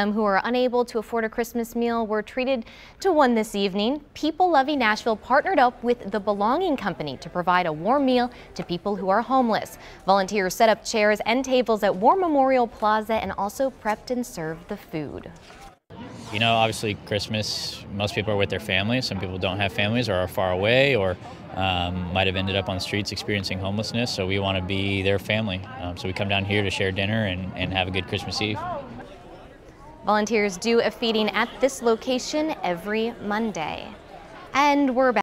Some who are unable to afford a Christmas meal were treated to one this evening. People Loving Nashville partnered up with the Belonging Company to provide a warm meal to people who are homeless. Volunteers set up chairs and tables at War Memorial Plaza and also prepped and served the food. You know, obviously, Christmas, most people are with their families. Some people don't have families or are far away or um, might have ended up on the streets experiencing homelessness. So we want to be their family. Um, so we come down here to share dinner and, and have a good Christmas Eve. Volunteers do a feeding at this location every Monday. And we're back.